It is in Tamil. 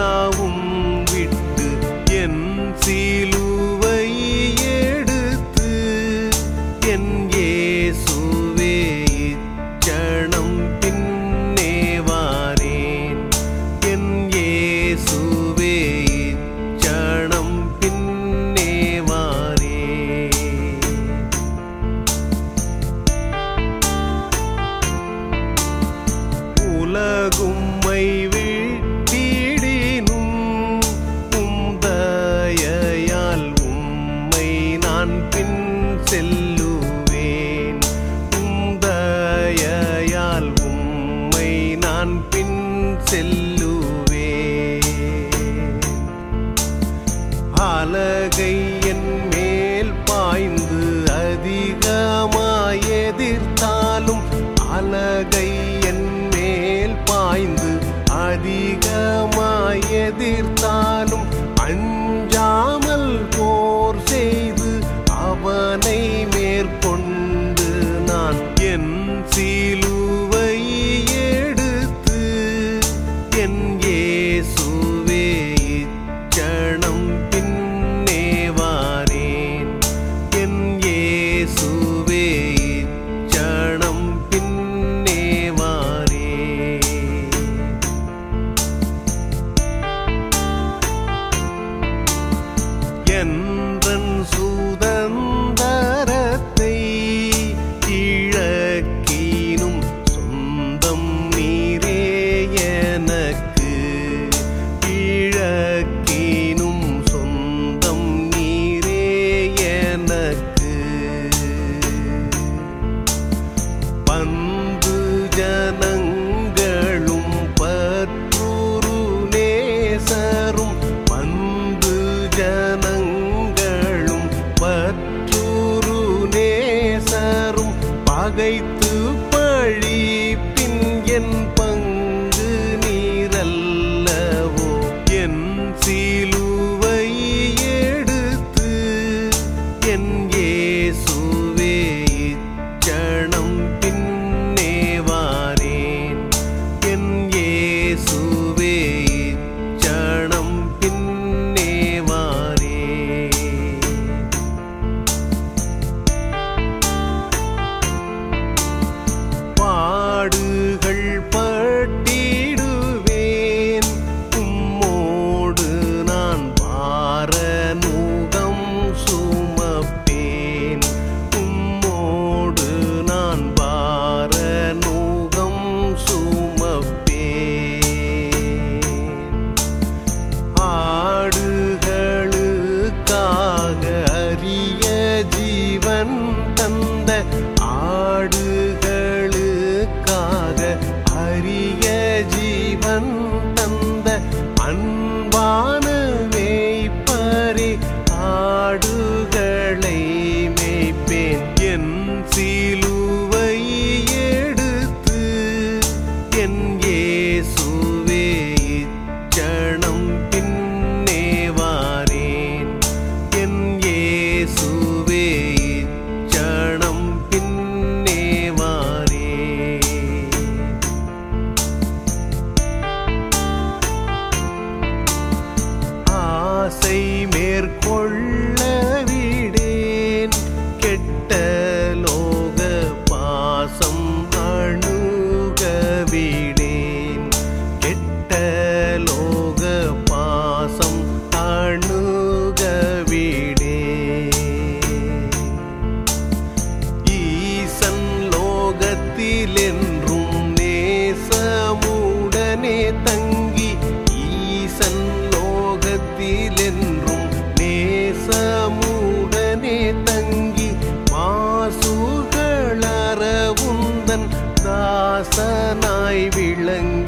know செல்லுவே. அலகை என் மேல் பாய்ந்து அதிகமாய் எதிர்த்தாலும் அலகை என் மேல் பாய்ந்து அதிகமாய் எதிர்த்தாலும் அன் என்றன் சுதந்தரத்தை இழக்கீனும் சொந்தம் நீரே எனக்கு. இழக்கீனும் சொந்தம் நீரே எனக்கு. பன் made ദാസനായി വിളങ്ങി